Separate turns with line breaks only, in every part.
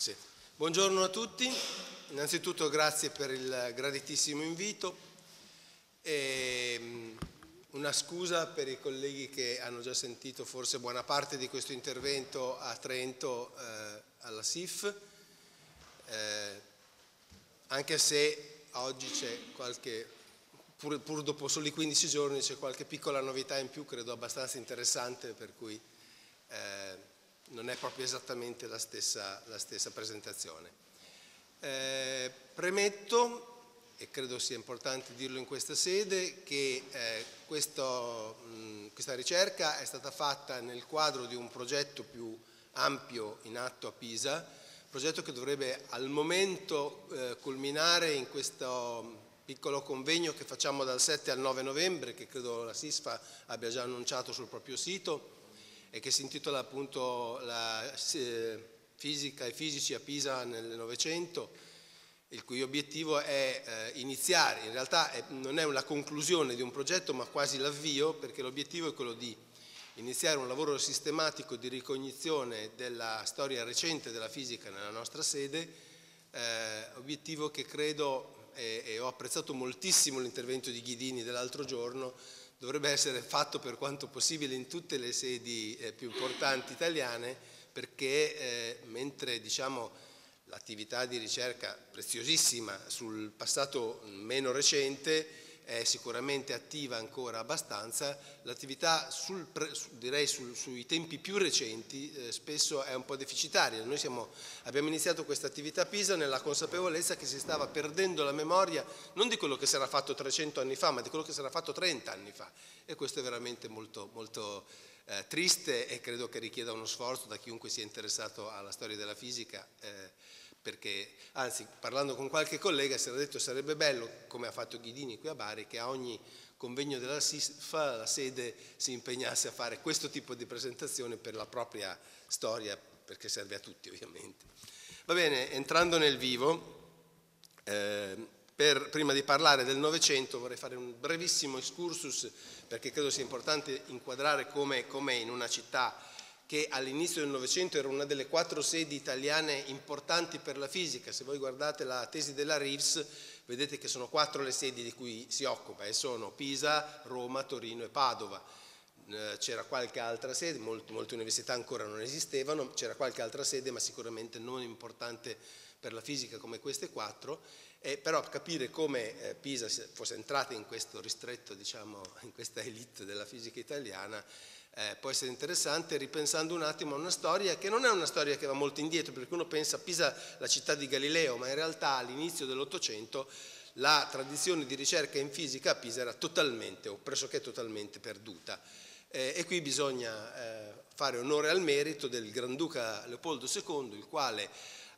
Sì. Buongiorno a tutti, innanzitutto grazie per il graditissimo invito. E mm, una scusa per i colleghi che hanno già sentito forse buona parte di questo intervento a Trento eh, alla SIF, eh, anche se oggi c'è qualche, pur, pur, dopo soli 15 giorni c'è qualche piccola novità in più, credo abbastanza interessante, per cui eh, non è proprio esattamente la stessa, la stessa presentazione. Eh, premetto, e credo sia importante dirlo in questa sede, che eh, questo, mh, questa ricerca è stata fatta nel quadro di un progetto più ampio in atto a Pisa, progetto che dovrebbe al momento eh, culminare in questo piccolo convegno che facciamo dal 7 al 9 novembre, che credo la SISFA abbia già annunciato sul proprio sito, e che si intitola appunto la eh, fisica e fisici a Pisa nel Novecento, il cui obiettivo è eh, iniziare, in realtà è, non è una conclusione di un progetto ma quasi l'avvio, perché l'obiettivo è quello di iniziare un lavoro sistematico di ricognizione della storia recente della fisica nella nostra sede, eh, obiettivo che credo, e, e ho apprezzato moltissimo l'intervento di Ghidini dell'altro giorno, dovrebbe essere fatto per quanto possibile in tutte le sedi eh, più importanti italiane perché eh, mentre diciamo, l'attività di ricerca preziosissima sul passato meno recente è sicuramente attiva ancora abbastanza, l'attività sul, direi sul, sui tempi più recenti eh, spesso è un po' deficitaria. Noi siamo, abbiamo iniziato questa attività Pisa nella consapevolezza che si stava perdendo la memoria non di quello che si era fatto 300 anni fa, ma di quello che si era fatto 30 anni fa e questo è veramente molto, molto eh, triste e credo che richieda uno sforzo da chiunque sia interessato alla storia della fisica. Eh, perché anzi parlando con qualche collega si era detto sarebbe bello, come ha fatto Ghidini qui a Bari, che a ogni convegno della SISFA la sede si impegnasse a fare questo tipo di presentazione per la propria storia, perché serve a tutti ovviamente. Va bene, entrando nel vivo, eh, per, prima di parlare del Novecento vorrei fare un brevissimo excursus perché credo sia importante inquadrare come, come in una città che all'inizio del Novecento era una delle quattro sedi italiane importanti per la fisica. Se voi guardate la tesi della Reeves, vedete che sono quattro le sedi di cui si occupa e sono Pisa, Roma, Torino e Padova. Eh, c'era qualche altra sede, molte, molte università ancora non esistevano, c'era qualche altra sede ma sicuramente non importante per la fisica come queste quattro, eh, però capire come eh, Pisa fosse entrata in questo ristretto, diciamo, in questa elite della fisica italiana eh, può essere interessante ripensando un attimo a una storia che non è una storia che va molto indietro, perché uno pensa a Pisa la città di Galileo, ma in realtà all'inizio dell'Ottocento la tradizione di ricerca in fisica a Pisa era totalmente o pressoché totalmente perduta. Eh, e qui bisogna eh, fare onore al merito del Granduca Leopoldo II, il quale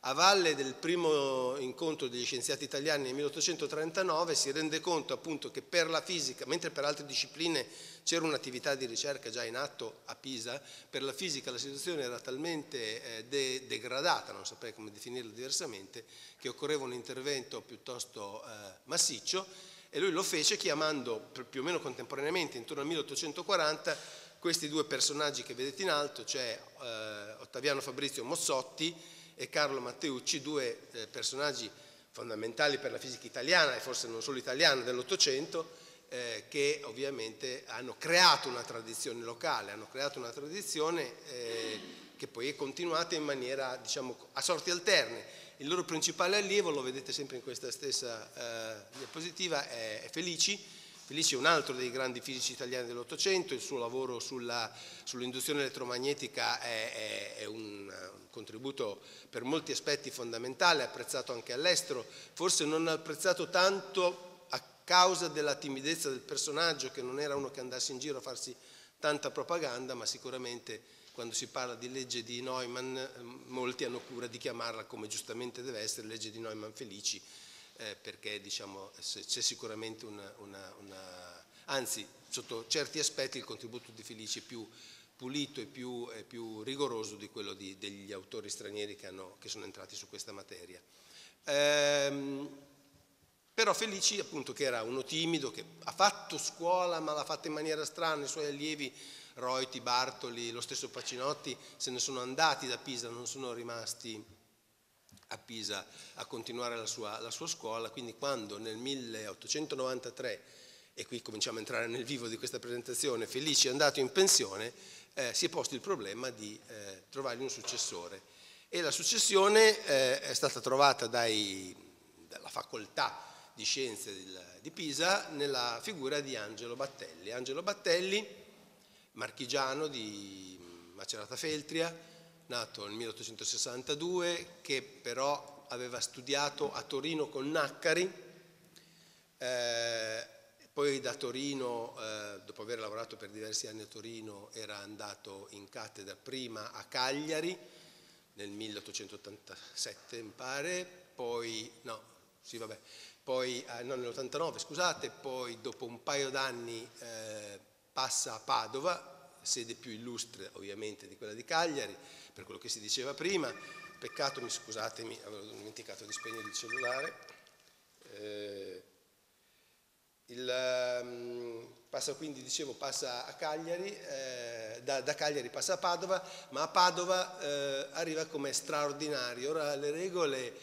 a valle del primo incontro degli scienziati italiani nel 1839 si rende conto appunto che per la fisica, mentre per altre discipline c'era un'attività di ricerca già in atto a Pisa, per la fisica la situazione era talmente eh, de degradata, non saprei come definirla diversamente, che occorreva un intervento piuttosto eh, massiccio e lui lo fece chiamando più o meno contemporaneamente, intorno al 1840, questi due personaggi che vedete in alto, cioè eh, Ottaviano Fabrizio Mossotti, e Carlo Matteucci, due eh, personaggi fondamentali per la fisica italiana e forse non solo italiana dell'Ottocento, eh, che ovviamente hanno creato una tradizione locale, hanno creato una tradizione eh, che poi è continuata in maniera, diciamo, a sorti alterne. Il loro principale allievo, lo vedete sempre in questa stessa eh, diapositiva, è, è Felici, Felici è un altro dei grandi fisici italiani dell'Ottocento, il suo lavoro sull'induzione elettromagnetica è, è, è un, un, contributo per molti aspetti fondamentale, apprezzato anche all'estero, forse non apprezzato tanto a causa della timidezza del personaggio, che non era uno che andasse in giro a farsi tanta propaganda, ma sicuramente quando si parla di legge di Neumann molti hanno cura di chiamarla come giustamente deve essere legge di Neumann Felici, eh, perché diciamo, c'è sicuramente una, una, una, anzi sotto certi aspetti il contributo di Felici è più pulito e più, è più rigoroso di quello di, degli autori stranieri che, hanno, che, sono entrati su questa materia. Ehm, però Felici, appunto, che era uno timido, che ha fatto scuola ma l'ha fatta in maniera strana, i suoi allievi Reuti, Bartoli, lo stesso Pacinotti se ne sono andati da Pisa, non sono rimasti a Pisa a continuare la sua, la sua scuola, quindi quando nel 1893, e qui cominciamo a entrare nel vivo di questa presentazione, Felici è andato in pensione, eh, si è posto il problema di eh, trovargli un successore. E la successione eh, è stata trovata dai, dalla facoltà di scienze di Pisa nella figura di Angelo Battelli. Angelo Battelli, marchigiano di Macerata Feltria, nato nel 1862, che però aveva studiato a Torino con Naccari, eh, poi da Torino, eh, dopo aver lavorato per diversi anni a Torino, era andato in cattedra prima a Cagliari nel 1887, mi pare, poi, no, sì vabbè, poi, eh, no, nell'89 scusate, poi dopo un paio d'anni eh, passa a Padova, sede più illustre ovviamente di quella di Cagliari, per quello che si diceva prima, peccato, mi scusatemi, avevo dimenticato di spegnere il cellulare, eh, il, um, passa quindi, dicevo, passa a Cagliari, eh, da, da, Cagliari passa a Padova, ma a Padova eh, arriva come straordinario. Ora le regole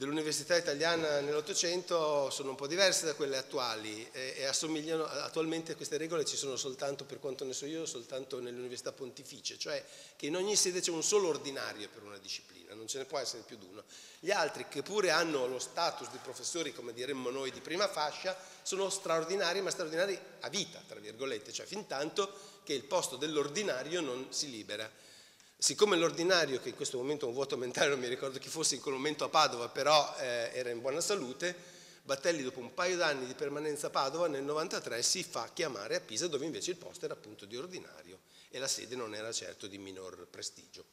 dell'università italiana nell'Ottocento sono un po' diverse da quelle attuali e, e, assomigliano, attualmente queste regole ci sono soltanto, per quanto ne so io, soltanto nelle università pontificie, cioè che in ogni sede c'è un solo ordinario per una disciplina, non ce ne può essere più di uno. Gli altri, che pure hanno lo status di professori, come diremmo noi, di prima fascia, sono straordinari, ma straordinari a vita, tra virgolette, cioè fin tanto che il posto dell'ordinario non si libera. Siccome l'ordinario, che in questo momento è un vuoto mentale, non mi ricordo chi fosse in quel momento a Padova, però eh, era in buona salute, Battelli dopo un paio d'anni di permanenza a Padova nel 93 si fa chiamare a Pisa dove invece il posto era appunto di ordinario e la sede non era certo di minor prestigio.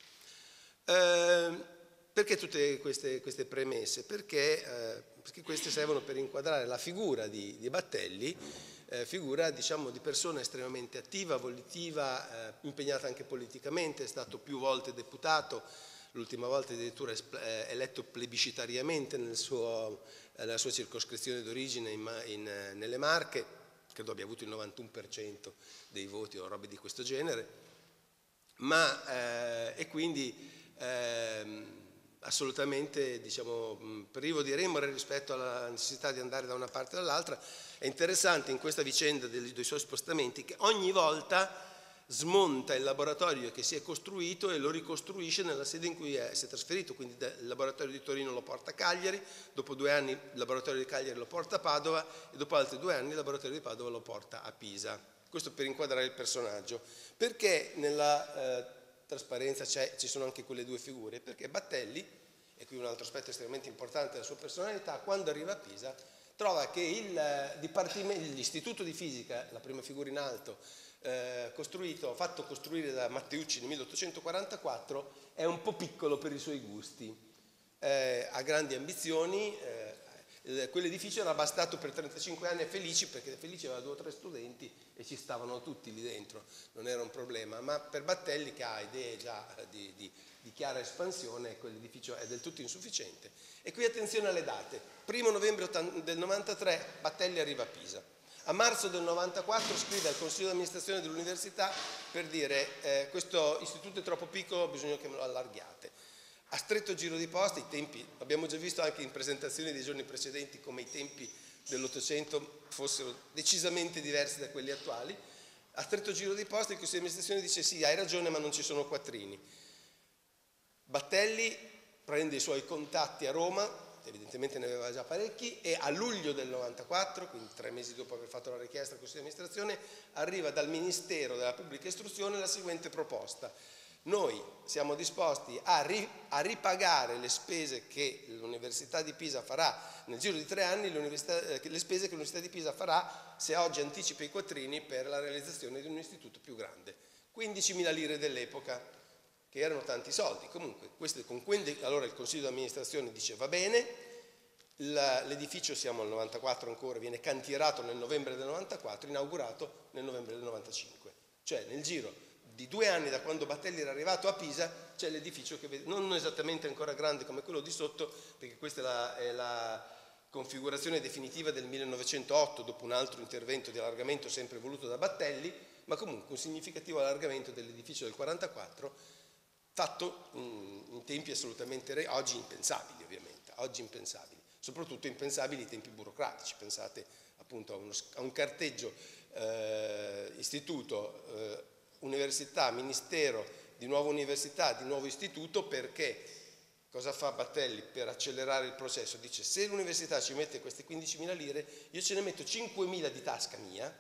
Eh, perché tutte queste, queste premesse? Perché, eh, perché, queste servono per inquadrare la figura di, di Battelli eh, figura diciamo, di persona estremamente attiva, volitiva, eh, impegnata anche politicamente, è stato più volte deputato, l'ultima volta addirittura eh, eletto plebiscitariamente nel suo, eh, nella sua circoscrizione d'origine in, in, eh, nelle Marche, credo abbia avuto il 91% dei voti o robe di questo genere, ma, e quindi ehm, assolutamente diciamo, privo di remore rispetto alla necessità di andare da una parte o dall'altra, è interessante in questa vicenda dei, dei suoi spostamenti che ogni volta smonta il laboratorio che si è costruito e lo ricostruisce nella sede in cui è, si è trasferito, quindi il laboratorio di Torino lo porta a Cagliari, dopo due anni il laboratorio di Cagliari lo porta a Padova e dopo altri due anni il laboratorio di Padova lo porta a Pisa. Questo per inquadrare il personaggio. Perché nella eh, trasparenza ci sono anche quelle due figure? Perché Battelli, e qui un altro aspetto estremamente importante della sua personalità, quando arriva a Pisa trova che l'Istituto di Fisica, la prima figura in alto, eh, fatto costruire da Matteucci nel 1844, è un po' piccolo per i suoi gusti. Eh, ha grandi ambizioni, eh, quell'edificio era bastato per 35 anni a Felici, perché Felici aveva due o tre studenti e ci stavano tutti lì dentro, non era un problema, ma per Battelli che ha idee già di, di di chiara espansione, quell'edificio è del tutto insufficiente. E qui attenzione alle date. 1 novembre del 93 Battelli arriva a Pisa. A marzo del 94 scrive al Consiglio di amministrazione dell'università per dire eh, questo istituto è troppo piccolo, bisogna che me lo allarghiate. A stretto giro di posta, i tempi, abbiamo già visto anche in presentazioni dei giorni precedenti come i tempi dell'Ottocento fossero decisamente diversi da quelli attuali, a stretto giro di posta il Consiglio di amministrazione dice sì, hai ragione ma non ci sono quattrini. Battelli prende i suoi contatti a Roma, evidentemente ne aveva già parecchi, e a luglio del 94, quindi tre mesi dopo aver fatto la richiesta al Consiglio di amministrazione, arriva dal Ministero della Pubblica Istruzione la seguente proposta. Noi siamo disposti a, ri, a ripagare le spese che l'Università di Pisa farà nel giro di tre anni, eh, le spese che l'Università di Pisa farà se oggi anticipa i quattrini per la realizzazione di un istituto più grande. 15.000 lire dell'epoca, che erano tanti soldi. Comunque, queste, quindi, allora il Consiglio di amministrazione dice va bene, l'edificio siamo al 94 ancora, viene cantierato nel novembre del 94, inaugurato nel novembre del 95. Cioè nel giro di due anni da quando Battelli era arrivato a Pisa c'è l'edificio che vede, non esattamente ancora grande come quello di sotto, perché questa è la, è la configurazione definitiva del 1908 dopo un altro intervento di allargamento sempre voluto da Battelli, ma comunque un significativo allargamento dell'edificio del 44 fatto in, in tempi assolutamente, oggi impensabili ovviamente, oggi impensabili, soprattutto impensabili i tempi burocratici, pensate appunto a, uno, a un carteggio eh, istituto, eh, università, ministero, di nuova università, di nuovo istituto perché Cosa fa Battelli per accelerare il processo? Dice se l'università ci mette queste 15.000 lire, io ce ne metto 5.000 di tasca mia,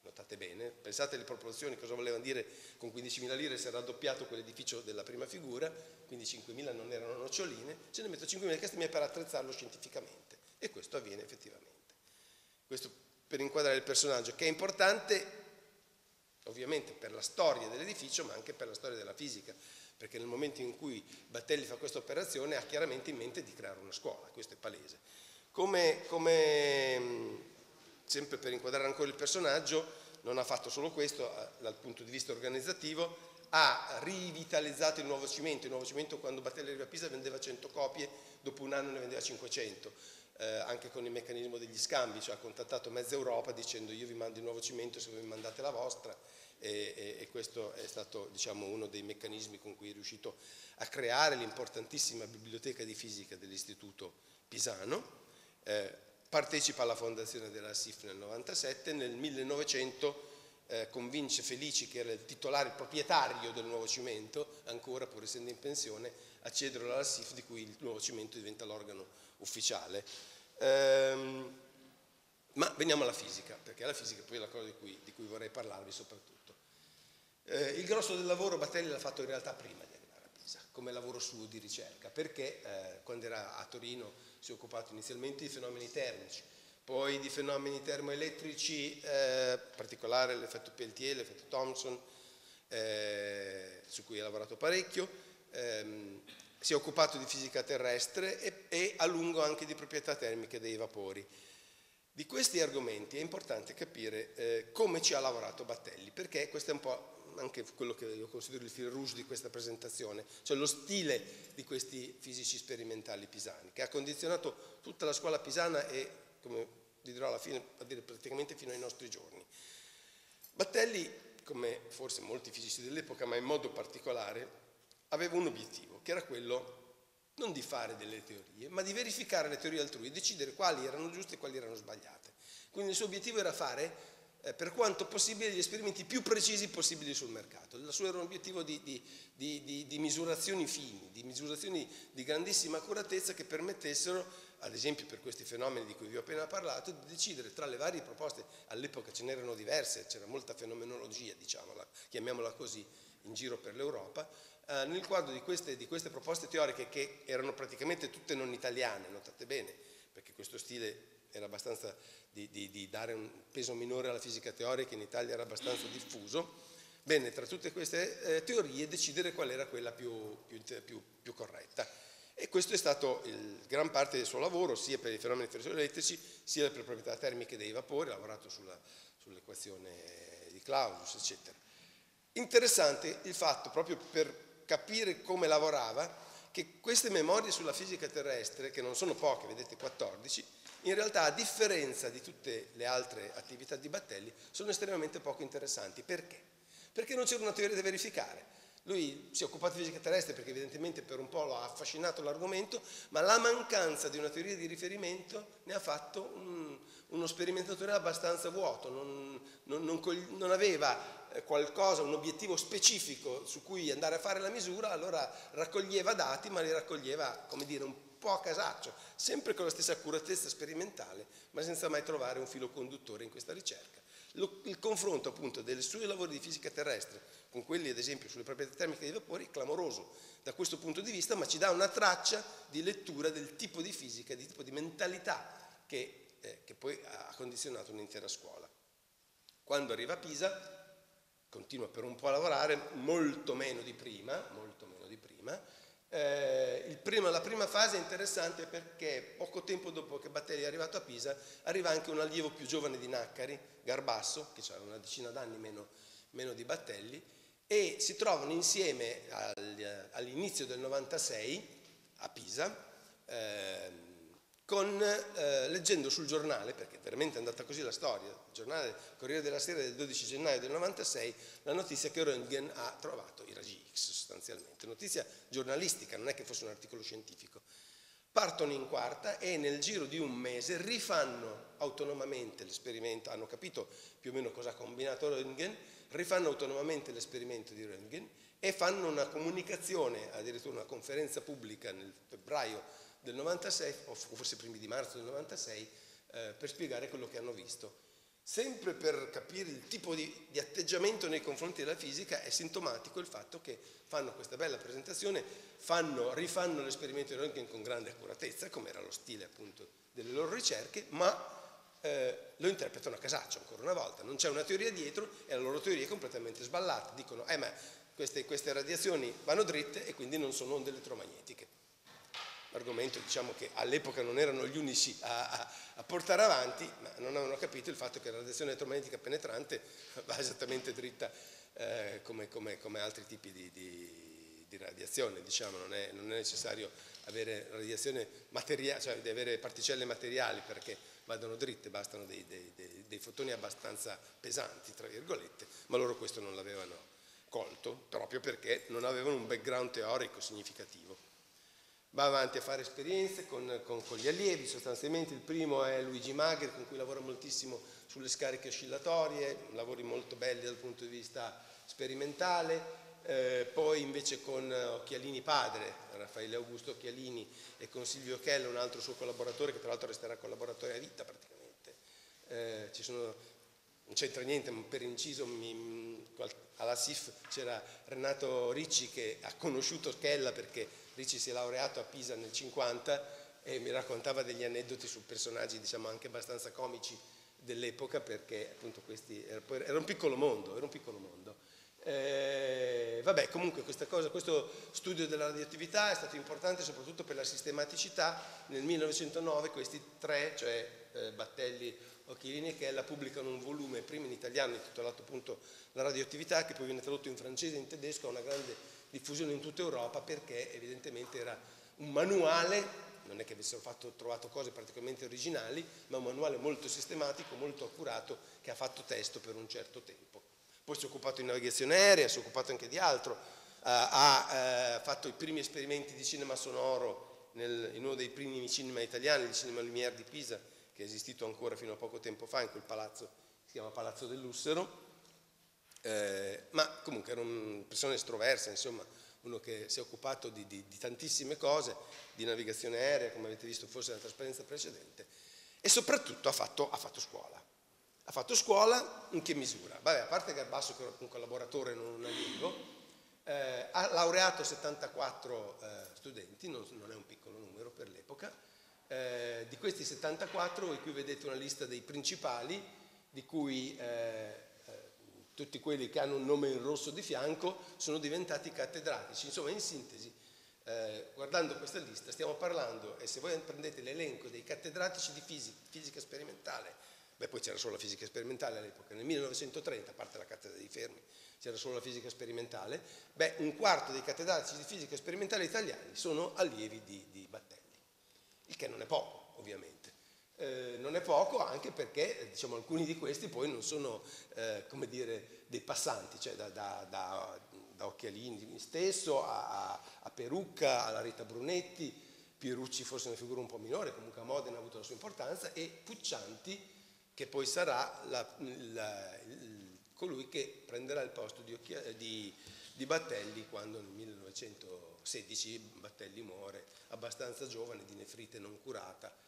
notate bene, pensate alle proporzioni, cosa volevano dire con 15.000 lire se era raddoppiato quell'edificio della prima figura, quindi 5.000 non erano noccioline, ce ne metto 5.000 di tasca mia per attrezzarlo scientificamente e questo avviene effettivamente. Questo per inquadrare il personaggio che è importante ovviamente per la storia dell'edificio ma anche per la storia della fisica perché nel momento in cui Battelli fa questa operazione ha chiaramente in mente di creare una scuola, questo è palese. Come, come sempre per inquadrare ancora il personaggio, non ha fatto solo questo eh, dal punto di vista organizzativo, ha rivitalizzato il nuovo cimento, il nuovo cimento quando Battelli arriva a Pisa vendeva 100 copie, dopo un anno ne vendeva 500, eh, anche con il meccanismo degli scambi, cioè ha contattato mezza Europa dicendo io vi mando il nuovo cimento se voi mi mandate la vostra, e, e, e questo è stato diciamo, uno dei meccanismi con cui è riuscito a creare l'importantissima biblioteca di fisica dell'Istituto Pisano. Eh, partecipa alla fondazione della SIF nel 97, nel 1900 eh, convince Felici, che era il titolare, il proprietario del nuovo cimento, ancora pur essendo in pensione, a cederlo alla SIF di cui il nuovo cimento diventa l'organo ufficiale. Ehm, ma veniamo alla fisica, perché la fisica poi la cosa di cui, di cui vorrei parlarvi soprattutto. Eh, il grosso del lavoro Battelli l'ha fatto in realtà prima di arrivare a Pisa, come lavoro suo di ricerca, perché eh, quando era a Torino si è occupato inizialmente di fenomeni termici, poi di fenomeni termoelettrici, eh, in particolare l'effetto Peltier, l'effetto Thomson, eh, su cui ha lavorato parecchio, ehm, si è occupato di fisica terrestre e, e a lungo anche di proprietà termiche dei vapori. Di questi argomenti è importante capire eh, come ci ha lavorato Battelli, perché questo è un po' anche quello che io considero il fil rouge di questa presentazione, cioè lo stile di questi fisici sperimentali pisani, che ha condizionato tutta la scuola pisana e, come vi dirò alla fine, a dire praticamente fino ai nostri giorni. Battelli, come forse molti fisici dell'epoca, ma in modo particolare, aveva un obiettivo, che era quello non di fare delle teorie, ma di verificare le teorie altrui e decidere quali erano giuste e quali erano sbagliate. Quindi il suo obiettivo era fare eh, per quanto possibile gli esperimenti più precisi possibili sul mercato. Il suo era un obiettivo di, di, di, di, misurazioni fini, di misurazioni di grandissima accuratezza che permettessero, ad esempio per questi fenomeni di cui vi ho appena parlato, di decidere tra le varie proposte, all'epoca ce n'erano diverse, c'era molta fenomenologia, diciamola, chiamiamola così, in giro per l'Europa, eh, nel quadro di queste, di queste proposte teoriche che erano praticamente tutte non italiane, notate bene, perché questo stile era abbastanza di, di, di, dare un peso minore alla fisica teorica, in Italia era abbastanza diffuso. Bene, tra tutte queste eh, teorie decidere qual era quella più, più, più, più, corretta. E questo è stato il, gran parte del suo lavoro, sia per i fenomeni elettrici, sia per le proprietà termiche dei vapori, ha lavorato sull'equazione di Clausius, eccetera. Interessante il fatto, proprio per capire come lavorava, che queste memorie sulla fisica terrestre, che non sono poche, vedete 14, in realtà a differenza di tutte le altre attività di Battelli sono estremamente poco interessanti. Perché? Perché non c'era una teoria da verificare. Lui si è occupato di fisica terrestre perché evidentemente per un po' lo ha affascinato l'argomento, ma la mancanza di una teoria di riferimento ne ha fatto un, uno sperimentatore abbastanza vuoto, non, non, non, non aveva qualcosa, un obiettivo specifico su cui andare a fare la misura, allora raccoglieva dati, ma li raccoglieva, come dire, un po' a casaccio, sempre con la stessa accuratezza sperimentale, ma senza mai trovare un filo conduttore in questa ricerca. Lo, il confronto appunto dei suoi lavori di fisica terrestre con quelli ad esempio sulle proprietà termiche dei vapori è clamoroso da questo punto di vista, ma ci dà una traccia di lettura del tipo di fisica, di tipo di mentalità che, eh, che poi ha condizionato un'intera scuola. Quando arriva a Pisa, continua per un po' a lavorare, molto meno di prima, molto meno di prima, eh, primo, la prima fase è interessante perché poco tempo dopo che Battelli è arrivato a Pisa arriva anche un allievo più giovane di Naccari, Garbasso, che ha una decina d'anni meno, meno, di Battelli, e si trovano insieme all'inizio del 96 a Pisa, eh, con, eh, leggendo sul giornale, perché veramente è andata così la storia, il giornale Corriere della Sera del 12 gennaio del 96, la notizia che Röntgen ha trovato i raggi X sostanzialmente, notizia giornalistica, non è che fosse un articolo scientifico. Partono in quarta e nel giro di un mese rifanno autonomamente l'esperimento, hanno capito più o meno cosa ha combinato Röntgen, rifanno autonomamente l'esperimento di Röntgen e fanno una comunicazione, addirittura una conferenza pubblica nel febbraio del 96, o forse primi di marzo del 96, eh, per spiegare quello che hanno visto. Sempre per capire il tipo di, di, atteggiamento nei confronti della fisica è sintomatico il fatto che fanno questa bella presentazione, fanno, rifanno l'esperimento di Röntgen con grande accuratezza, come era lo stile appunto delle loro ricerche, ma eh, lo interpretano a casaccio ancora una volta, non c'è una teoria dietro e la loro teoria è completamente sballata, dicono eh ma queste, queste radiazioni vanno dritte e quindi non sono onde elettromagnetiche argomento diciamo, che all'epoca non erano gli unici a, a, a, portare avanti, ma non avevano capito il fatto che la radiazione elettromagnetica penetrante va esattamente dritta eh, come, come, come, altri tipi di, di, di radiazione, diciamo, non, è, non, è, necessario avere radiazione materiale, cioè di avere particelle materiali perché vadano dritte, bastano dei, dei, dei, dei fotoni abbastanza pesanti, tra virgolette, ma loro questo non l'avevano colto proprio perché non avevano un background teorico significativo va avanti a fare esperienze con, con, con, gli allievi, sostanzialmente il primo è Luigi Magri con cui lavora moltissimo sulle scariche oscillatorie, lavori molto belli dal punto di vista sperimentale, eh, poi invece con Occhialini padre, Raffaele Augusto Occhialini e con Silvio Chella, un altro suo collaboratore che tra l'altro resterà collaboratore a vita praticamente. Eh, sono, non c'entra niente, ma per inciso mi, alla SIF c'era Renato Ricci che ha conosciuto Chella perché Ricci si è laureato a Pisa nel 50 e mi raccontava degli aneddoti su personaggi diciamo anche abbastanza comici dell'epoca perché appunto questi era, un piccolo mondo, era un piccolo mondo. Eh, vabbè, comunque cosa, questo studio della radioattività è stato importante soprattutto per la sistematicità. Nel 1909 questi tre, cioè eh, Battelli, Occhilini e Chella, pubblicano un volume, prima in italiano intitolato appunto La radioattività, che poi viene tradotto in francese e in tedesco, ha una grande diffusione in tutta Europa perché evidentemente era un manuale, non è che avessero fatto, trovato cose particolarmente originali, ma un manuale molto sistematico, molto accurato, che ha fatto testo per un certo tempo. Poi si è occupato di navigazione aerea, si è occupato anche di altro, uh, ha uh, fatto i primi esperimenti di cinema sonoro nel, in uno dei primi cinema italiani, il Cinema Lumière di Pisa, che è esistito ancora fino a poco tempo fa in quel palazzo, si chiama Palazzo dell'Ussero, eh, ma comunque era una persona estroversa, insomma, uno che si è occupato di, di, di, tantissime cose, di navigazione aerea, come avete visto forse nella trasparenza precedente, e soprattutto ha fatto, ha fatto scuola. Ha fatto scuola in che misura? Vabbè, a parte Garbasso che era un collaboratore, non un allievo, eh, ha laureato 74 eh, studenti, non, non, è un piccolo numero per l'epoca, eh, di questi 74, voi qui vedete una lista dei principali, di cui eh, tutti quelli che hanno un nome in rosso di fianco sono diventati cattedratici. Insomma, in sintesi, eh, guardando questa lista, stiamo parlando, e se voi prendete l'elenco dei cattedratici di fisica, fisica sperimentale, beh poi c'era solo la fisica sperimentale all'epoca, nel 1930, a parte la cattedra dei fermi, c'era solo la fisica sperimentale, beh un quarto dei cattedratici di fisica sperimentale italiani sono allievi di, di Battelli, il che non è poco, ovviamente. Eh, non è poco anche perché diciamo, alcuni di questi poi non sono eh, come dire, dei passanti, cioè da, da, da, da Occhialini stesso a, a, Perucca, alla Rita Brunetti, Pierucci forse una figura un po' minore, comunque a Modena ha avuto la sua importanza, e Puccianti che poi sarà la, la, il, colui che prenderà il posto di, di, di Battelli quando nel 1916 Battelli muore abbastanza giovane di nefrite non curata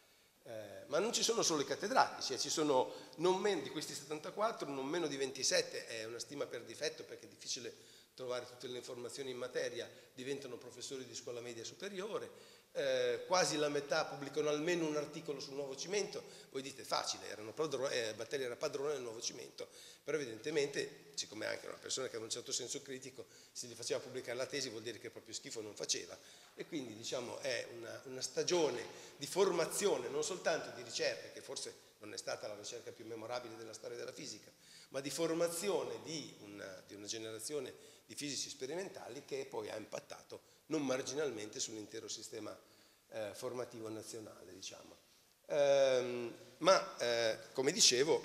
eh, ma non ci sono solo i cattedratici, eh, ci sono non meno di questi 74, non meno di 27, è una stima per difetto perché è difficile trovare tutte le informazioni in materia, diventano professori di scuola media superiore, eh, quasi la metà pubblicano almeno un articolo sul nuovo cimento, voi dite facile, padrone, eh, Battelli era padrone del nuovo cimento, però evidentemente, siccome anche una persona che aveva un certo senso critico, se gli faceva pubblicare la tesi vuol dire che proprio schifo non faceva. E quindi diciamo è una, una stagione di formazione, non soltanto di ricerca, che forse non è stata la ricerca più memorabile della storia della fisica, ma di formazione di una, di una generazione di fisici sperimentali che poi ha impattato non marginalmente sull'intero sistema eh, formativo nazionale. Diciamo. Ehm, ma come dicevo,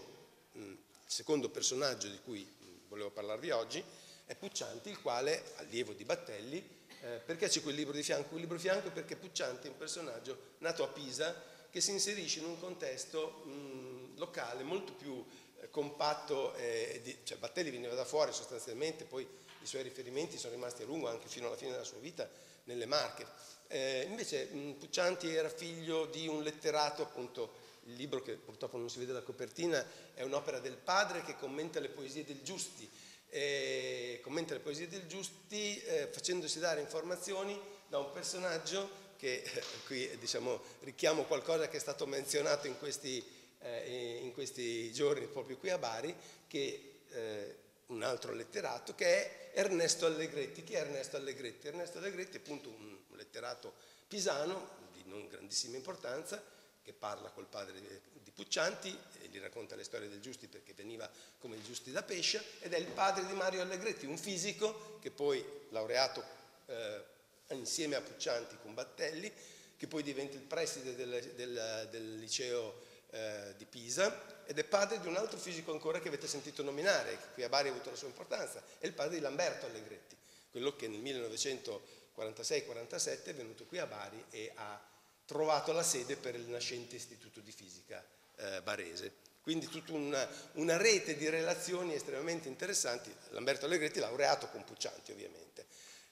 il secondo personaggio di cui volevo parlarvi oggi è Puccianti, il quale, allievo di Battelli, eh, perché c'è quel libro di fianco? Quel libro di fianco perché Puccianti è un personaggio nato a Pisa che si inserisce in un contesto mh, locale molto più eh, compatto, eh, di, cioè Battelli veniva da fuori sostanzialmente, poi i suoi riferimenti sono rimasti a lungo anche fino alla fine della sua vita nelle Marche. Eh, invece mh, Puccianti era figlio di un letterato, appunto il libro che purtroppo non si vede la copertina è un'opera del padre che commenta le poesie del Giusti, eh, commenta le poesie del Giusti eh, facendosi dare informazioni da un personaggio che eh, qui diciamo, richiamo qualcosa che è stato menzionato in questi, eh, in questi giorni proprio qui a Bari, che eh, un altro letterato che è Ernesto Allegretti. Chi è Ernesto Allegretti? Ernesto Allegretti è appunto un, letterato pisano di non grandissima importanza che parla col padre di Puccianti e gli racconta le storie del Giusti perché veniva come il Giusti da Pescia ed è il padre di Mario Allegretti, un fisico che poi laureato eh, insieme a Puccianti con Battelli, che poi diventa il preside del, del, del liceo eh, di Pisa ed è padre di un altro fisico ancora che avete sentito nominare, che qui a Bari ha avuto la sua importanza, è il padre di Lamberto Allegretti, quello che nel 1946-47 è venuto qui a Bari e ha trovato la sede per il nascente istituto di fisica eh, barese. Quindi tutta una, una, rete di relazioni estremamente interessanti. Lamberto Allegretti, laureato con Puccianti ovviamente,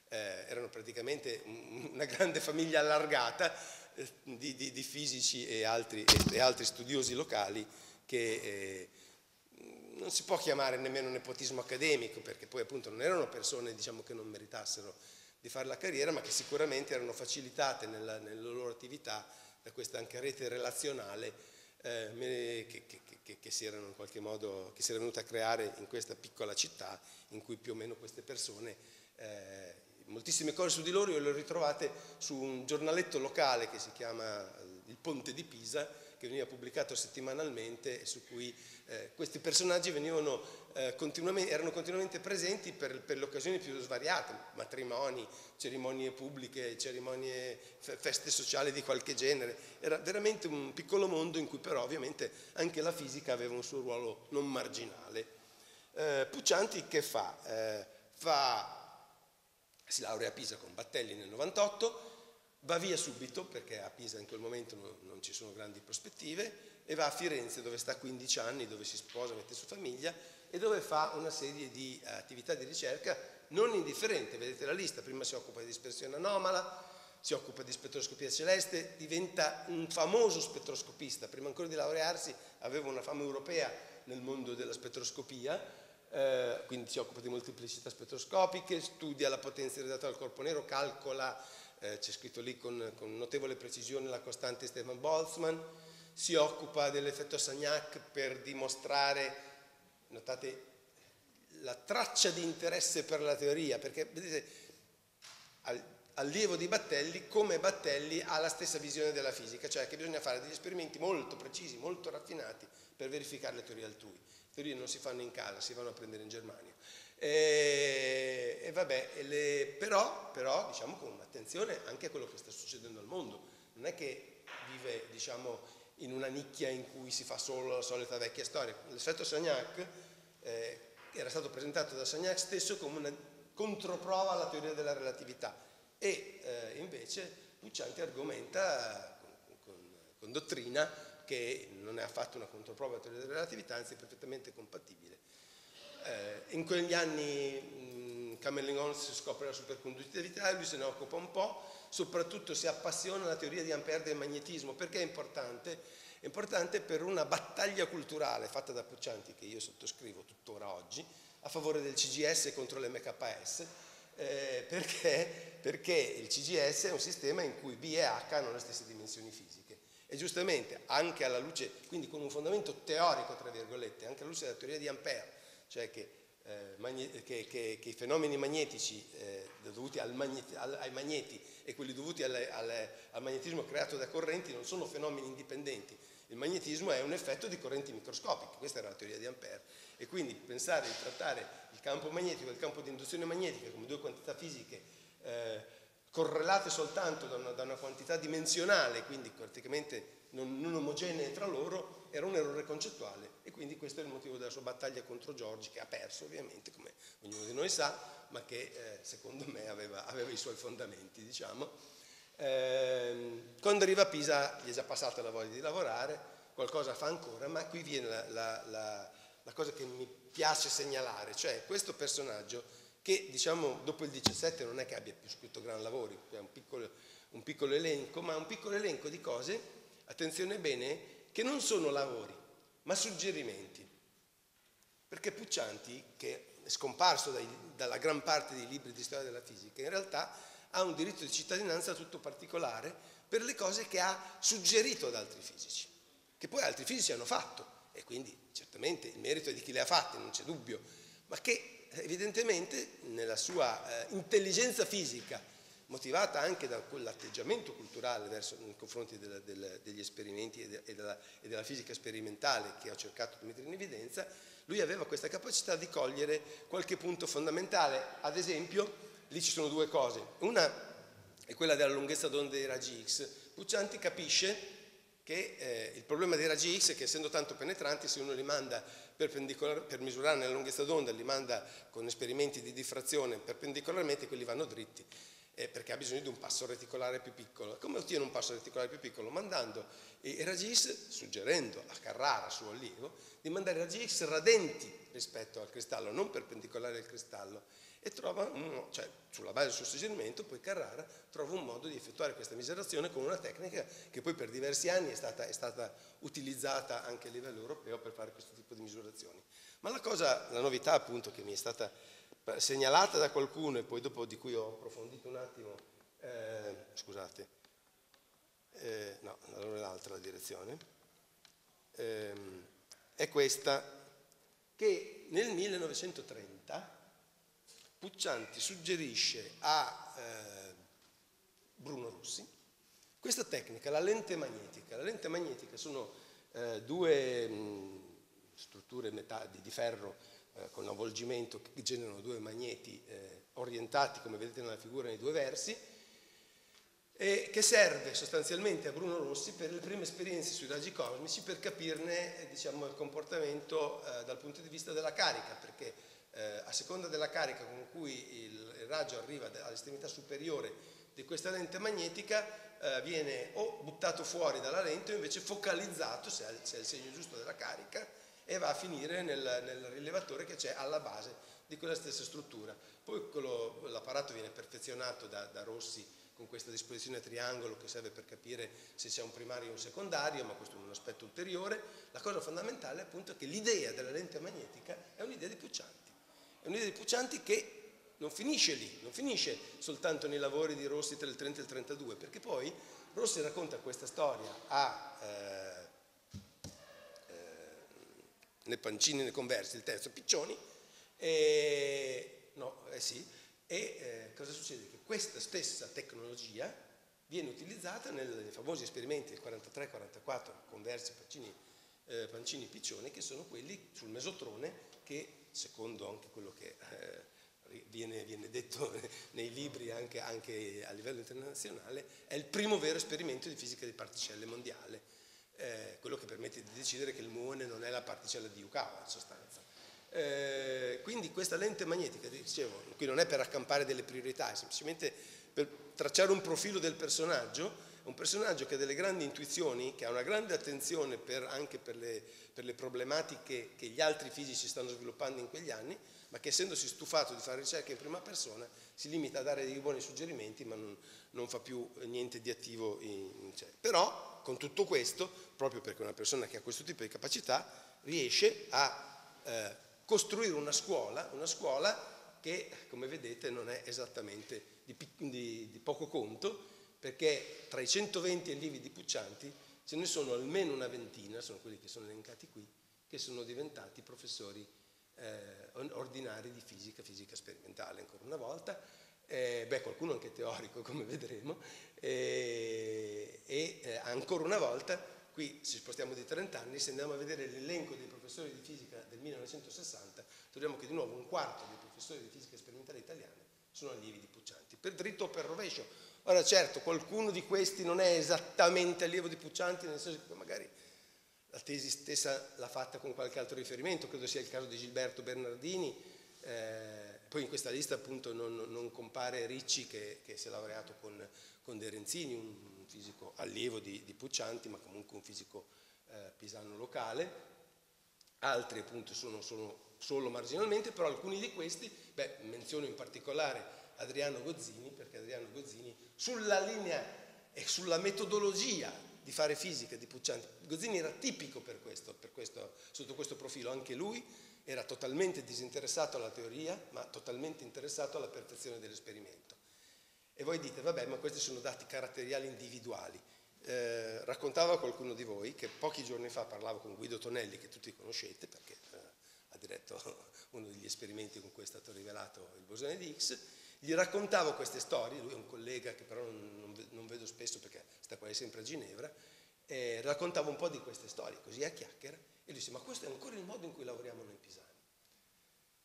eh, erano praticamente una grande famiglia allargata di, di, di, fisici e altri, e altri, studiosi locali che eh, non si può chiamare nemmeno nepotismo accademico perché poi appunto non erano persone diciamo, che non meritassero di fare la carriera ma che sicuramente erano facilitate nella, nella loro attività da questa anche rete relazionale eh, che, che, che, che, si erano in qualche modo che si era venuta a creare in questa piccola città in cui più o meno queste persone eh, moltissime cose su di loro le ho ritrovate su un giornaletto locale che si chiama Il Ponte di Pisa, che veniva pubblicato settimanalmente e su cui eh, questi personaggi venivano, eh, continuamente, erano continuamente presenti per, per, le occasioni più svariate, matrimoni, cerimonie pubbliche, cerimonie, feste sociali di qualche genere. Era veramente un piccolo mondo in cui però ovviamente anche la fisica aveva un suo ruolo non marginale. Eh, Puccianti che fa? Eh, fa si laurea a Pisa con Battelli nel 98, va via subito perché a Pisa in quel momento non, non, ci sono grandi prospettive e va a Firenze dove sta 15 anni, dove si sposa, mette su famiglia e dove fa una serie di uh, attività di ricerca non indifferente, vedete la lista, prima si occupa di dispersione anomala, si occupa di spettroscopia celeste, diventa un famoso spettroscopista, prima ancora di laurearsi aveva una fama europea nel mondo della spettroscopia eh, quindi si occupa di molteplicità spettroscopiche, studia la potenza eredata dal corpo nero, calcola, eh, c'è scritto lì con, con, notevole precisione la costante Stefan Boltzmann, si occupa dell'effetto Sagnac per dimostrare, notate, la traccia di interesse per la teoria, perché vedete, al, allievo di Battelli, come Battelli ha la stessa visione della fisica, cioè che bisogna fare degli esperimenti molto precisi, molto raffinati per verificare le teorie altrui teorie non si fanno in casa, si vanno a prendere in Germania. E, e vabbè, le, però, però diciamo con attenzione anche a quello che sta succedendo al mondo. Non è che vive diciamo, in una nicchia in cui si fa solo la solita vecchia storia. L'effetto Sagnac eh, era stato presentato da Sagnac stesso come una controprova alla teoria della relatività e eh, invece Puccianti argomenta con, con, con dottrina che non è affatto una controprova della teoria della relatività, anzi è perfettamente compatibile. Eh, in quegli anni Camerlingon si scopre la superconduttività, lui se ne occupa un po', soprattutto si appassiona alla teoria di Ampère del magnetismo, perché è importante? È importante per una battaglia culturale fatta da Puccianti, che io sottoscrivo tuttora oggi, a favore del CGS contro l'MKS, eh, perché, perché il CGS è un sistema in cui B e H hanno le stesse dimensioni fisiche. E giustamente, anche alla luce, quindi con un fondamento teorico, tra virgolette, anche alla luce della teoria di Ampère, cioè che, eh, che, che, che i fenomeni magnetici eh, dovuti al magneti, al, ai magneti e quelli dovuti alle, alle, al magnetismo creato da correnti non sono fenomeni indipendenti. Il magnetismo è un effetto di correnti microscopiche, questa era la teoria di Ampère. E quindi pensare di trattare il campo magnetico e il campo di induzione magnetica come due quantità fisiche eh, correlate soltanto da una, da una, quantità dimensionale, quindi praticamente non, non omogenee tra loro, era un errore concettuale e quindi questo è il motivo della sua battaglia contro Giorgi, che ha perso ovviamente, come ognuno di noi sa, ma che eh, secondo me aveva, aveva, i suoi fondamenti, diciamo. Eh, quando arriva a Pisa gli è già passata la voglia di lavorare, qualcosa fa ancora, ma qui viene la, la, la, la cosa che mi piace segnalare, cioè questo personaggio che diciamo dopo il 17 non è che abbia più scritto gran lavori, è un piccolo, un piccolo elenco, ma un piccolo elenco di cose, attenzione bene, che non sono lavori, ma suggerimenti. Perché Puccianti, che è scomparso dai, dalla gran parte dei libri di storia della fisica, in realtà ha un diritto di cittadinanza tutto particolare per le cose che ha suggerito ad altri fisici, che poi altri fisici hanno fatto, e quindi certamente il merito è di chi le ha fatte, non c'è dubbio, ma che evidentemente nella sua eh, intelligenza fisica, motivata anche da quell'atteggiamento culturale verso, nei confronti della, del, degli esperimenti e, de, e, della, e, della, fisica sperimentale che ho cercato di mettere in evidenza, lui aveva questa capacità di cogliere qualche punto fondamentale. Ad esempio, lì ci sono due cose. Una è quella della lunghezza d'onda dei raggi X. Puccianti capisce che eh, il problema dei raggi X è che essendo tanto penetranti, se uno li manda per misurarne la lunghezza d'onda, li manda con esperimenti di diffrazione perpendicolarmente, quelli vanno dritti, eh, perché ha bisogno di un passo reticolare più piccolo. Come ottiene un passo reticolare più piccolo? Mandando i raggi X, suggerendo a Carrara, suo allievo, di mandare raggi X radenti rispetto al cristallo, non perpendicolari al cristallo e trova, un, cioè sulla base del suo suggerimento, poi Carrara trova un modo di effettuare questa misurazione con una tecnica che poi per diversi anni è stata, è stata utilizzata anche a livello europeo per fare questo tipo di misurazioni. Ma la cosa, la novità appunto che mi è stata segnalata da qualcuno e poi dopo di cui ho approfondito un attimo, eh, scusate, eh, no, allora è l'altra direzione, eh, è questa che nel 1930 Puccianti suggerisce a eh, Bruno Rossi questa tecnica, la lente magnetica. La lente magnetica sono eh, due mh, strutture di, ferro eh, con avvolgimento che generano due magneti eh, orientati, come vedete nella figura, nei due versi, e che serve sostanzialmente a Bruno Rossi per le prime esperienze sui raggi cosmici per capirne diciamo, il comportamento eh, dal punto di vista della carica, perché eh, a seconda della carica con cui il, il raggio arriva all'estremità superiore di questa lente magnetica eh, viene o buttato fuori dalla lente o invece focalizzato, se è il segno giusto della carica, e va a finire nel, nel rilevatore che c'è alla base di quella stessa struttura. Poi l'apparato viene perfezionato da, da Rossi con questa disposizione a triangolo che serve per capire se c'è un primario o un secondario, ma questo è un aspetto ulteriore. La cosa fondamentale appunto è che l'idea della lente magnetica è un'idea di Puccianti. È un'idea di Puccianti che non finisce lì, non finisce soltanto nei lavori di Rossi tra il 30 e il 32, perché poi Rossi racconta questa storia a eh, eh, né Pancini né Conversi, il terzo Piccioni, e, no, eh sì, e eh, cosa succede? Che questa stessa tecnologia viene utilizzata nei famosi esperimenti del 43-44 Conversi, Pancini, eh, Pancini, Piccioni, che sono quelli sul mesotrone che secondo anche quello che eh, viene, viene, detto nei libri anche, anche, a livello internazionale, è il primo vero esperimento di fisica di particelle mondiale, eh, quello che permette di decidere che il muone non è la particella di Yukawa in sostanza. Eh, quindi questa lente magnetica, dicevo, qui non è per accampare delle priorità, è semplicemente per tracciare un profilo del personaggio un personaggio che ha delle grandi intuizioni, che ha una grande attenzione per, anche per le, per le, problematiche che gli altri fisici stanno sviluppando in quegli anni, ma che essendosi stufato di fare ricerca in prima persona si limita a dare dei buoni suggerimenti ma non, non fa più niente di attivo in cioè. Però con tutto questo, proprio perché una persona che ha questo tipo di capacità riesce a eh, costruire una scuola, una scuola che come vedete non è esattamente di, di, di poco conto, perché tra i 120 allievi di Puccianti ce ne sono almeno una ventina, sono quelli che sono elencati qui, che sono diventati professori eh, ordinari di fisica, fisica sperimentale ancora una volta, eh, beh qualcuno anche teorico come vedremo, eh, e eh, ancora una volta, qui ci spostiamo di 30 anni, se andiamo a vedere l'elenco dei professori di fisica del 1960, troviamo che di nuovo un quarto dei professori di fisica sperimentale italiani sono allievi di Puccianti, per dritto o per rovescio, Ora certo, qualcuno di questi non è esattamente allievo di Puccianti, nel senso che magari la tesi stessa l'ha fatta con qualche altro riferimento, credo sia il caso di Gilberto Bernardini, eh, poi in questa lista appunto non, non compare Ricci che, che, si è laureato con, con De Renzini, un fisico allievo di, di Puccianti, ma comunque un fisico eh, pisano locale. Altri appunto sono, sono, solo marginalmente, però alcuni di questi, beh, menziono in particolare Adriano Gozzini, perché Adriano Gozzini sulla linea e sulla metodologia di fare fisica di Puccianti, Gozzini era tipico per questo, per questo, sotto questo profilo, anche lui era totalmente disinteressato alla teoria, ma totalmente interessato alla perfezione dell'esperimento. E voi dite, vabbè, ma questi sono dati caratteriali individuali. Eh, raccontava qualcuno di voi che pochi giorni fa parlavo con Guido Tonelli, che tutti conoscete perché eh, ha diretto uno degli esperimenti con cui è stato rivelato il bosone di Higgs, gli raccontavo queste storie, lui è un collega che però non, non vedo spesso perché sta quasi sempre a Ginevra, e raccontavo un po' di queste storie, così a chiacchiera, e lui disse, ma questo è ancora il modo in cui lavoriamo noi pisani.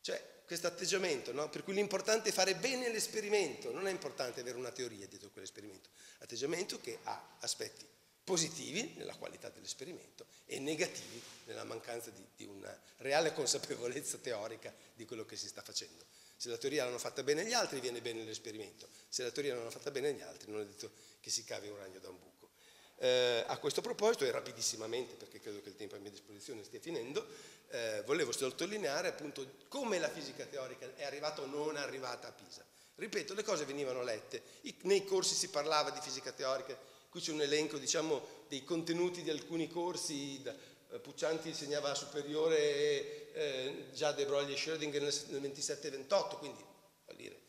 Cioè, questo atteggiamento, no? per cui l'importante è fare bene l'esperimento, non è importante avere una teoria dietro quell'esperimento, atteggiamento che ha aspetti positivi nella qualità dell'esperimento e negativi nella mancanza di, di, una reale consapevolezza teorica di quello che si sta facendo. Se la teoria l'hanno fatta bene gli altri viene bene l'esperimento, se la teoria l'hanno fatta bene gli altri non è detto che si cavi un ragno da un buco. Eh, a questo proposito, e rapidissimamente, perché credo che il tempo a mia disposizione stia finendo, eh, volevo sottolineare appunto come la fisica teorica è arrivata o non è arrivata a Pisa. Ripeto, le cose venivano lette, I, nei corsi si parlava di fisica teorica, qui c'è un elenco diciamo, dei contenuti di alcuni corsi, da, eh, Puccianti insegnava superiore eh, già De Broglie e Schrödinger nel, nel 27-28, quindi vuol dire,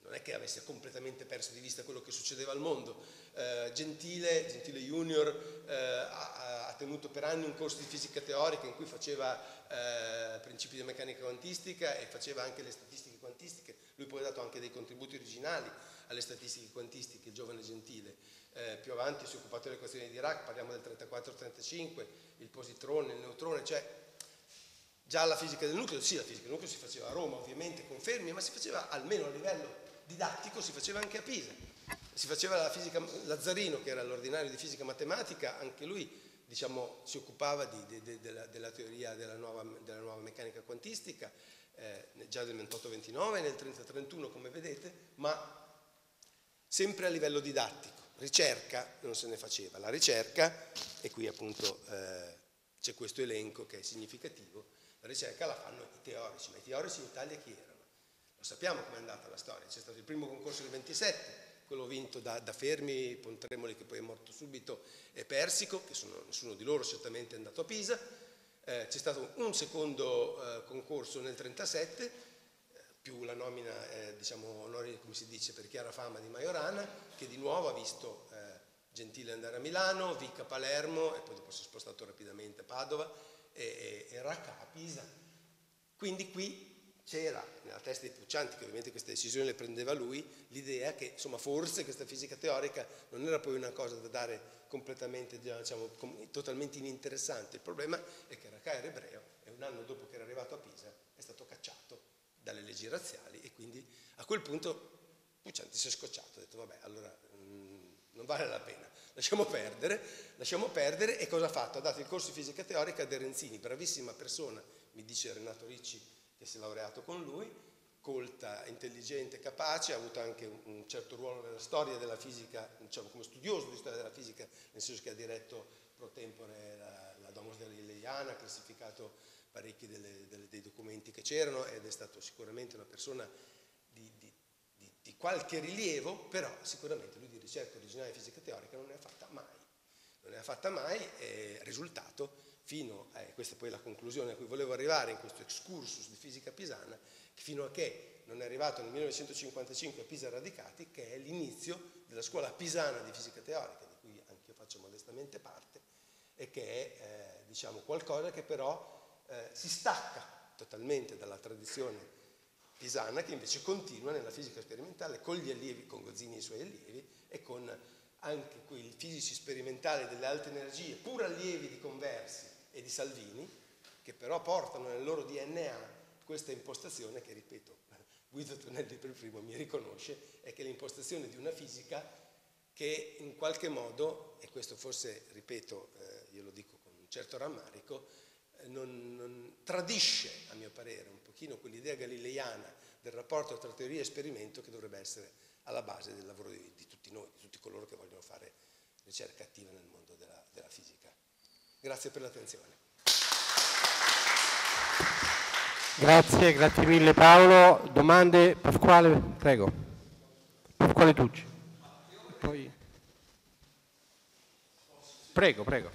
non è che avesse completamente perso di vista quello che succedeva al mondo. Eh, Gentile, Gentile Junior, eh, ha, ha, tenuto per anni un corso di fisica teorica in cui faceva eh, principi di meccanica quantistica e faceva anche le statistiche quantistiche. Lui poi ha dato anche dei contributi originali alle statistiche quantistiche, il giovane Gentile. Eh, più avanti si è occupato delle equazioni di Dirac, parliamo del 34-35, il positrone, il neutrone, cioè già la fisica del nucleo, sì la fisica del nucleo si faceva a Roma ovviamente con Fermi, ma si faceva almeno a livello didattico si faceva anche a Pisa. Si faceva la fisica, Lazzarino, che era l'ordinario di fisica matematica, anche lui diciamo, si occupava di, di, de, della, della, teoria della nuova, della nuova meccanica quantistica, eh, già nel 28-29, nel 30-31 come vedete, ma sempre a livello didattico. Ricerca non se ne faceva. La ricerca, e qui appunto eh, c'è questo elenco che è significativo, la ricerca la fanno i teorici, ma i teorici in Italia chi erano? Lo sappiamo com'è andata la storia, c'è stato il primo concorso del 27, quello vinto da, da, Fermi, Pontremoli che poi è morto subito, e Persico, che sono, nessuno di loro certamente è andato a Pisa, eh, c'è stato un secondo eh, concorso nel 37, eh, più la nomina, eh, diciamo, onori, come si dice, per chiara fama di Majorana, che di nuovo ha visto eh, Gentile andare a Milano, Vic a Palermo, e poi dopo si è spostato rapidamente a Padova, e, e, e Racca a Pisa. Quindi qui c'era nella testa di Puccianti, che ovviamente queste decisioni le prendeva lui, l'idea che insomma, forse questa fisica teorica non era poi una cosa da dare completamente, diciamo, totalmente ininteressante. Il problema è che Racca era ebreo e un anno dopo che era arrivato a Pisa è stato cacciato dalle leggi razziali e quindi a quel punto Puccianti si è scocciato, ha detto vabbè allora non vale la pena, lasciamo perdere, lasciamo perdere e cosa ha fatto? Ha dato il corso di fisica teorica a De Renzini, bravissima persona, mi dice Renato Ricci, che si è laureato con lui, colta, intelligente, capace, ha avuto anche un certo ruolo nella storia della fisica, diciamo come studioso di storia della fisica, nel senso che ha diretto pro tempore la, la Domus Galileiana, ha classificato parecchi delle, delle, dei documenti che c'erano ed è stato sicuramente una persona di, di, di, di, qualche rilievo, però sicuramente lui ricerca originale di fisica teorica non ne ha fatta mai. Non ne ha fatta mai, e risultato fino a, e questa è poi la conclusione a cui volevo arrivare in questo excursus di fisica pisana, fino a che non è arrivato nel 1955 a Pisa Radicati, che è l'inizio della scuola pisana di fisica teorica, di cui anche io faccio modestamente parte, e che è eh, diciamo, qualcosa che però eh, si stacca totalmente dalla tradizione pisana, che invece continua nella fisica sperimentale con gli allievi, con Gozzini e i suoi allievi, e con anche quei fisici sperimentali delle alte energie, pur allievi di conversi, e di Salvini, che però portano nel loro DNA questa impostazione che, ripeto, Guido Tonelli per primo mi riconosce, è che l'impostazione di una fisica che in qualche modo, e questo forse, ripeto, eh, io lo dico con un certo rammarico, eh, non, non, tradisce, a mio parere, un pochino quell'idea galileiana del rapporto tra teoria e esperimento che dovrebbe essere alla base del lavoro di, di tutti noi, di tutti coloro che vogliono fare ricerca attiva nel mondo della, della fisica. Grazie per l'attenzione.
Grazie, grazie mille Paolo. Domande? Pasquale, prego. Pasquale Tucci. Poi... Prego, prego.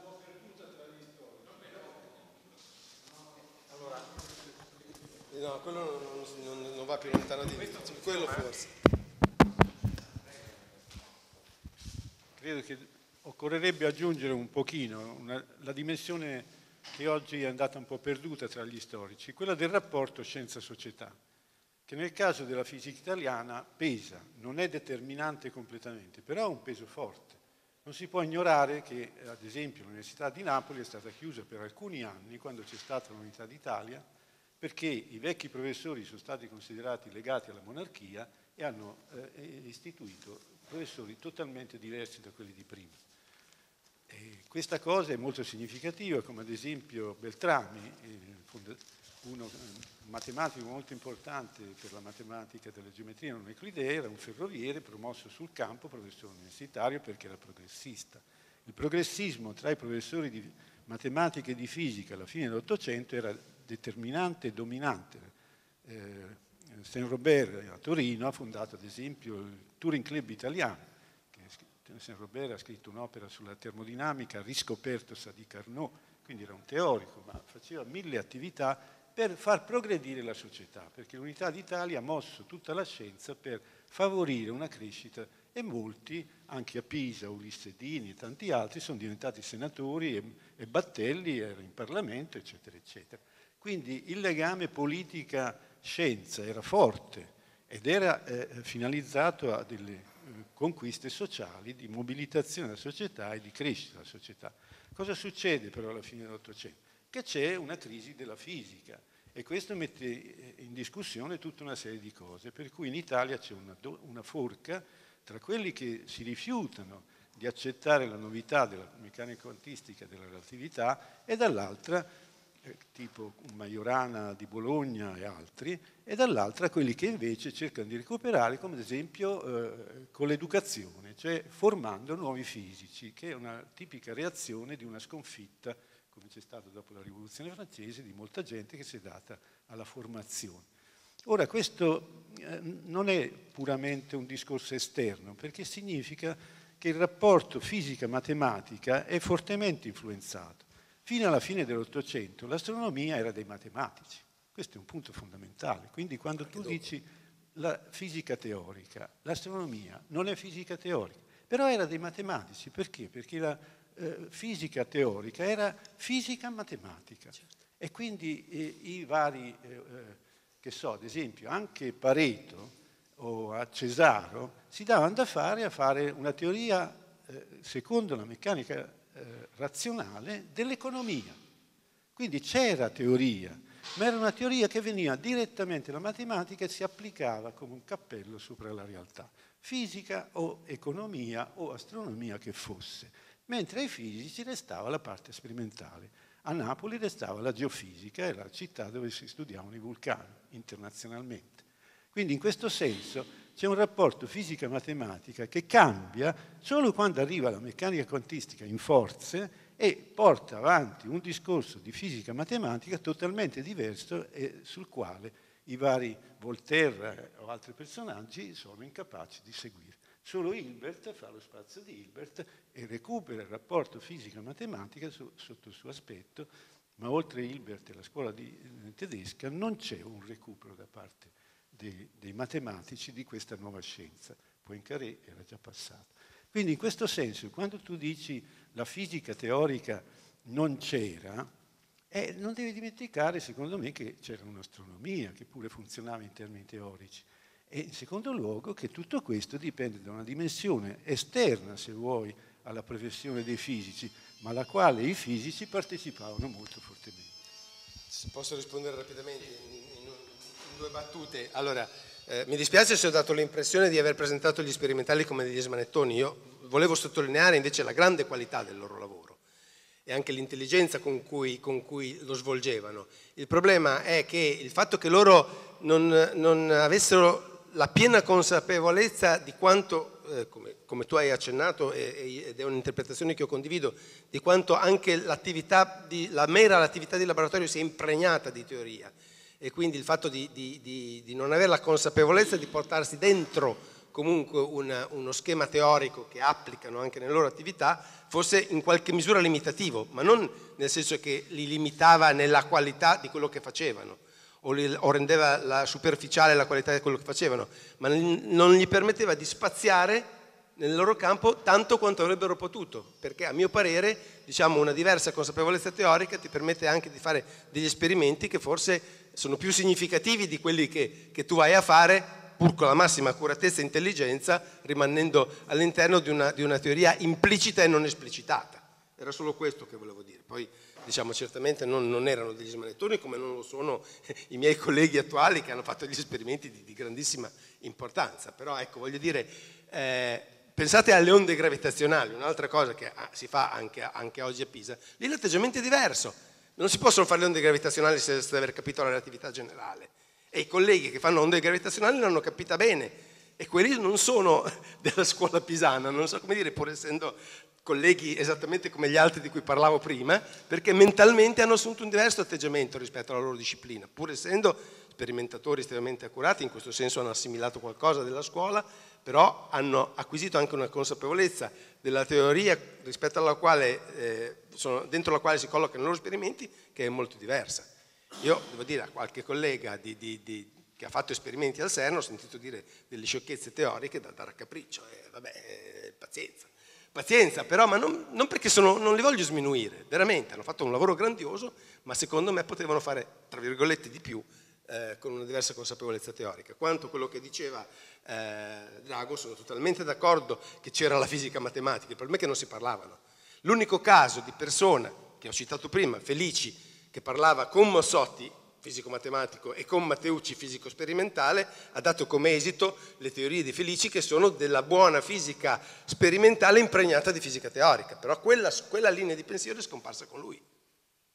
Po' perduta tra gli storici.
Allora, no, quello non, non, non va più lontano di me, quello forse.
Credo che occorrerebbe aggiungere un pochino una, dimensione che oggi è andata un po' perduta tra gli storici, quella del rapporto scienza-società, che nel caso della fisica italiana pesa, non è determinante completamente, però ha un peso forte. Non si può ignorare che, ad esempio, l'Università di Napoli è stata chiusa per alcuni anni, quando c'è stata l'Unità d'Italia, perché i vecchi professori sono stati considerati legati alla monarchia e hanno eh, istituito professori totalmente diversi da quelli di prima. Questa cosa è molto significativa, come ad esempio Beltrami, uno, un matematico molto importante per la matematica della geometria non euclidea, era un ferroviere promosso sul campo, professore universitario perché era progressista. Il progressismo tra i professori di matematica e di fisica alla fine dell'Ottocento era determinante e dominante. Eh, Saint Robert a Torino ha fondato ad esempio il Turing Club italiano, Saint Robert ha scritto un'opera sulla termodinamica, ha riscoperto Sadi Carnot, quindi era un teorico, ma faceva mille attività per far progredire la società, perché l'Unità d'Italia ha mosso tutta la scienza per favorire una crescita e molti, anche a Pisa, Ulisse Dini e tanti altri, sono diventati senatori e, e Battelli era in Parlamento, eccetera, eccetera. Quindi il legame politica-scienza era forte ed era eh, finalizzato a delle conquiste sociali, di mobilitazione della società e di crescita della società. Cosa succede però alla fine dell'Ottocento? Che c'è una crisi della fisica e questo mette in discussione tutta una serie di cose, per cui in Italia c'è una, una forca tra quelli che si rifiutano di accettare la novità della meccanica quantistica della relatività e dall'altra eh, tipo Majorana di Bologna e altri, e dall'altra quelli che invece cercano di recuperare, come ad esempio eh, con l'educazione, cioè formando nuovi fisici, che è una tipica reazione di una sconfitta, come c'è stato dopo la rivoluzione francese, di molta gente che si è data alla formazione. Ora, questo eh, non è puramente un discorso esterno, perché significa che il rapporto fisica-matematica è fortemente influenzato. Fino alla fine dell'Ottocento l'astronomia era dei matematici, questo è un punto fondamentale. Quindi quando tu dici la fisica teorica, l'astronomia non è fisica teorica, però era dei matematici, perché? Perché la eh, fisica teorica era fisica matematica. Certo. E quindi eh, i vari, eh, eh, che so, ad esempio, anche Pareto o a Cesaro si davano da fare a fare una teoria, eh, secondo la meccanica eh, razionale, dell'economia. Quindi c'era teoria, ma era una teoria che veniva direttamente dalla matematica e si applicava come un cappello sopra la realtà, fisica o economia o astronomia che fosse, mentre ai fisici restava la parte sperimentale. A Napoli restava la geofisica, e la città dove si studiavano i vulcani internazionalmente. Quindi in questo senso c'è un rapporto fisica-matematica che cambia solo quando arriva la meccanica quantistica in forze e porta avanti un discorso di fisica-matematica totalmente diverso e sul quale i vari Voltaire o altri personaggi sono incapaci di seguire. Solo Hilbert fa lo spazio di Hilbert e recupera il rapporto fisica-matematica su, sotto il suo aspetto, ma oltre Hilbert e la scuola di, eh, tedesca non c'è un recupero da parte dei, dei, matematici di questa nuova scienza. Poincaré era già passato. Quindi in questo senso, quando tu dici la fisica teorica non c'era, eh, non devi dimenticare, secondo me, che c'era un'astronomia che pure funzionava in termini teorici. E in secondo luogo che tutto questo dipende da una dimensione esterna, se vuoi, alla professione dei fisici, ma alla quale i fisici partecipavano molto fortemente.
Se posso rispondere rapidamente due battute. Allora, eh, mi dispiace se ho dato l'impressione di aver presentato gli sperimentali come degli smanettoni. Io volevo sottolineare invece la grande qualità del loro lavoro e anche l'intelligenza con cui, con cui, lo svolgevano. Il problema è che il fatto che loro non, non avessero la piena consapevolezza di quanto, eh, come, come, tu hai accennato e, ed è un'interpretazione che io condivido, di quanto anche l'attività la mera attività di laboratorio sia impregnata di teoria e quindi il fatto di, di, di non avere la consapevolezza di portarsi dentro comunque una, uno schema teorico che applicano anche nelle loro attività fosse in qualche misura limitativo, ma non nel senso che li limitava nella qualità di quello che facevano o, li, o rendeva la superficiale la qualità di quello che facevano, ma non gli permetteva di spaziare nel loro campo tanto quanto avrebbero potuto, perché a mio parere diciamo, una diversa consapevolezza teorica ti permette anche di fare degli esperimenti che forse sono più significativi di quelli che, che tu vai a fare pur con la massima accuratezza e intelligenza, rimanendo all'interno di una, di una teoria implicita e non esplicitata. Era solo questo che volevo dire. Poi diciamo certamente non, non, erano degli smanettoni come non lo sono i miei colleghi attuali che hanno fatto gli esperimenti di, di grandissima importanza, però ecco voglio dire, eh, pensate alle onde gravitazionali, un'altra cosa che ah, si fa anche, anche, oggi a Pisa, lì l'atteggiamento è diverso, non si possono fare le onde gravitazionali senza aver capito la relatività generale. E i colleghi che fanno onde gravitazionali l'hanno capita bene. E quelli non sono della scuola pisana, non so come dire, pur essendo colleghi esattamente come gli altri di cui parlavo prima, perché mentalmente hanno assunto un diverso atteggiamento rispetto alla loro disciplina, pur essendo sperimentatori estremamente accurati, in questo senso hanno assimilato qualcosa della scuola, però hanno acquisito anche una consapevolezza della teoria rispetto alla quale, eh, sono, dentro la quale si collocano i loro esperimenti, che è molto diversa. Io devo dire a qualche collega di, di, di, che ha fatto esperimenti al CERN, ho sentito dire delle sciocchezze teoriche da dare a capriccio, eh, vabbè, eh, pazienza pazienza però, ma non, non perché sono, non li voglio sminuire, veramente, hanno fatto un lavoro grandioso, ma secondo me potevano fare, tra virgolette, di più, eh, con una diversa consapevolezza teorica. Quanto quello che diceva eh, Drago, sono totalmente d'accordo che c'era la fisica matematica, il problema è che non si parlavano. L'unico caso di persona che ho citato prima, Felici, che parlava con Mossotti, fisico-matematico, e con Matteucci, fisico sperimentale, ha dato come esito le teorie di Felici che sono della buona fisica sperimentale impregnata di fisica teorica, però quella, quella linea di pensiero è scomparsa con lui.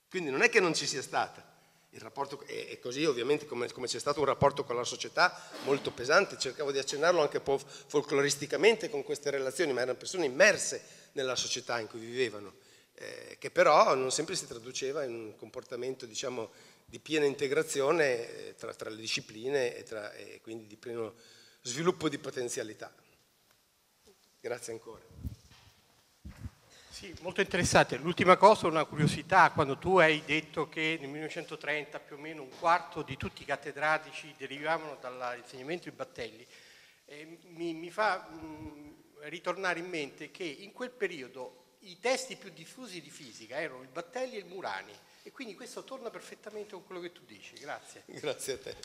Quindi non è che non ci sia stata. Il rapporto è, così ovviamente come, come, c'è stato un rapporto con la società molto pesante, cercavo di accennarlo anche un po' folcloristicamente con queste relazioni, ma erano persone immerse nella società in cui vivevano, eh, che però non sempre si traduceva in un comportamento diciamo di piena integrazione eh, tra, tra le discipline e, tra, e quindi di pieno sviluppo di potenzialità. Grazie ancora.
Sì, molto interessante. L'ultima cosa, una curiosità, quando tu hai detto che nel 1930 più o meno un quarto di tutti i cattedratici derivavano dall'insegnamento di Battelli, eh, mi, mi, fa mh, ritornare in mente che in quel periodo i testi più diffusi di fisica erano il Battelli e il Murani e quindi questo torna perfettamente con quello che tu dici. Grazie.
Grazie a te.